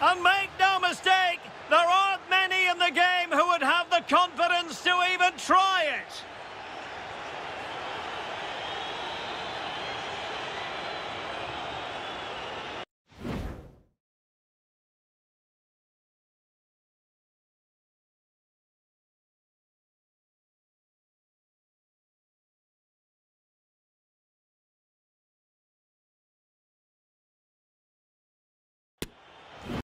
And make no mistake, there aren't many in the game who would have the confidence to even try it.